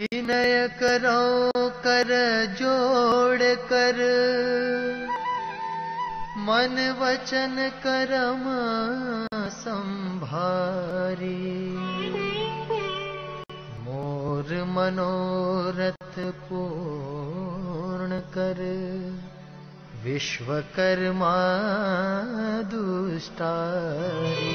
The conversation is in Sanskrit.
विनय करो कर जोड़ कर। मन वचन करम संभारी। मोर मनोरथ पूर्ण कर। विश्वकर्मा दुष्टारी।